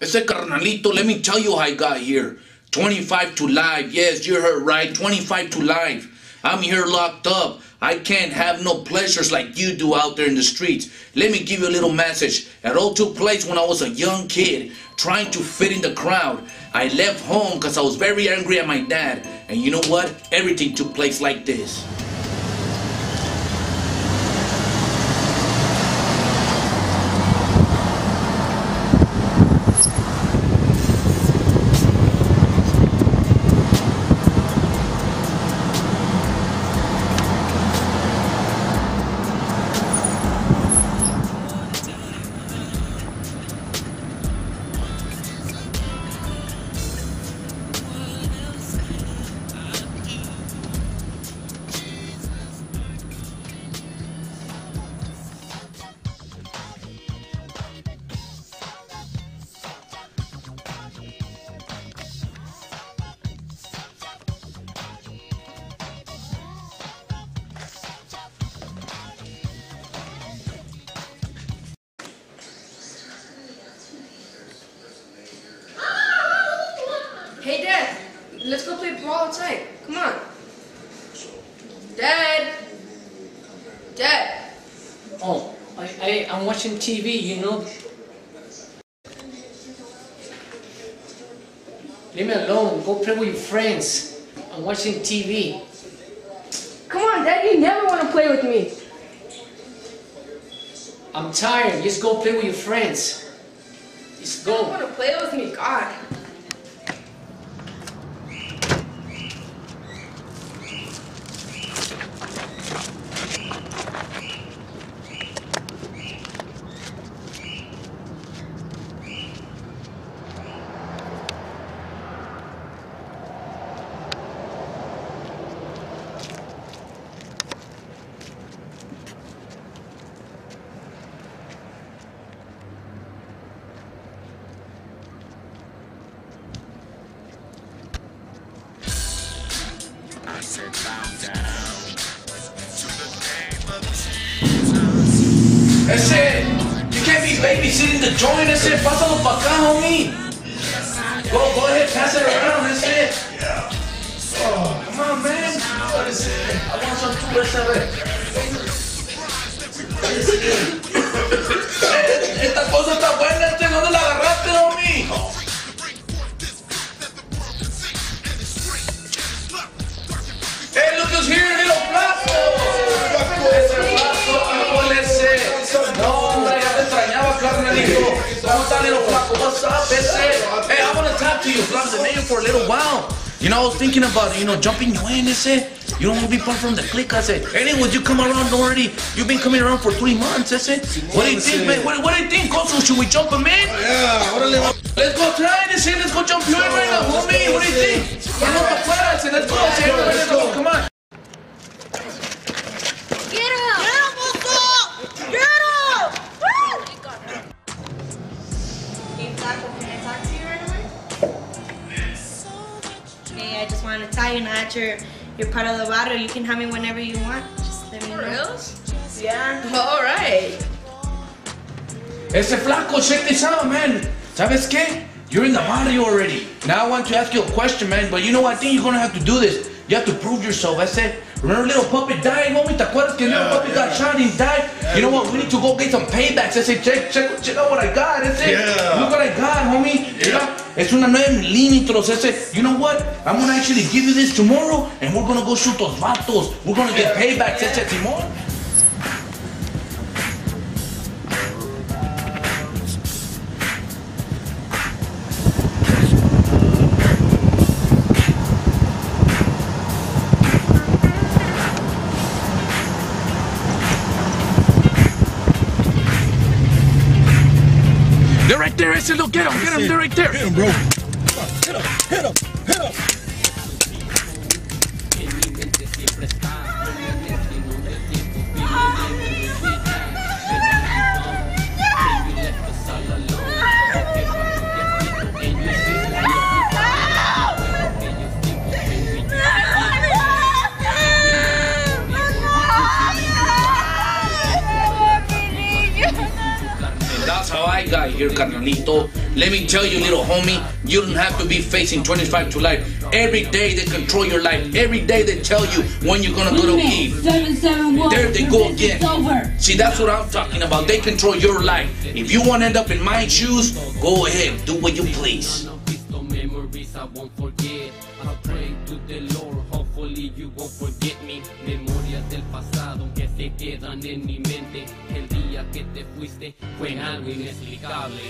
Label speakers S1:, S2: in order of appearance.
S1: Ese carnalito, let me tell you how I got here. 25 to life. Yes, you heard right. 25 to life. I'm here locked up. I can't have no pleasures like you do out there in the streets. Let me give you a little message. It all took place when I was a young kid trying to fit in the crowd. I left home because I was very angry at my dad. And you know what? Everything took place like this.
S2: Let's go play ball outside. Come on. Dad. Dad.
S3: Oh, I, I, I'm watching TV, you know. Leave me alone. Go play with your friends. I'm watching TV.
S2: Come on, Dad, you never want to play with me.
S3: I'm tired. Just go play with your friends. Just go.
S2: You don't want to play with me, God.
S1: Ese, you can't be babysitting the joint. Ese, pásalo pa' acá, homie. Go, go ahead, pass it around. Ese. Oh, come on, man. What is it? I want some too. Ese, a to talk to you, flaco. Been here for a little while. You know, I was thinking about, you know, jumping you in, eh, ese. You don't want to be part from the clique, I said. Anyways, you come around already. You've been coming around for three months, ese. What do you think, man? What, what do you think, Kosu? Should we jump him in?
S4: Yeah.
S1: Let's go try this in. Let's go jump you in
S5: just wanted to tell you now that you're, you're part of the barrio, you can have me whenever you want. Just let me
S2: For
S5: know.
S2: reals?
S5: Yeah.
S2: All right.
S1: Ese flaco, check this out, man. ¿Sabes qué? You're in the barrio already. Now I want to ask you a question, man. But you know, I think you're gonna have to do this. You have to prove yourself. I said, remember little puppet died, homie? ¿Te acuerdas que little puppy got shot and died? You know what? We need to go get some paybacks. I said, check, check, check out what I got. I said,
S4: Yeah.
S1: look what I got, homie. Mira, es una 9 milímetros. I said, you know what? I'm gonna actually give you this tomorrow, and we're gonna go shoot those vatos. We're gonna get paybacks. I said, Simón. They're right there. I said, look, get him, get him. They're right there.
S4: Hit him, bro. Hit him, hit him, hit him.
S1: That's how I got here, carnalito. Let me tell you, little homie, you don't have to be facing 25 to life. Every day they control your life. Every day they tell you when you're gonna go to eat.
S6: 771.
S1: There they go again.
S6: It's over.
S1: See, that's what I'm talking about. They control your life. If you want to end up in my shoes, go ahead, do what you please.
S4: I won't forget. I pray to the Lord, hopefully you won't forget me. Memorias del pasado que se quedan en mi mente. Que te fuiste fue algo inexplicable.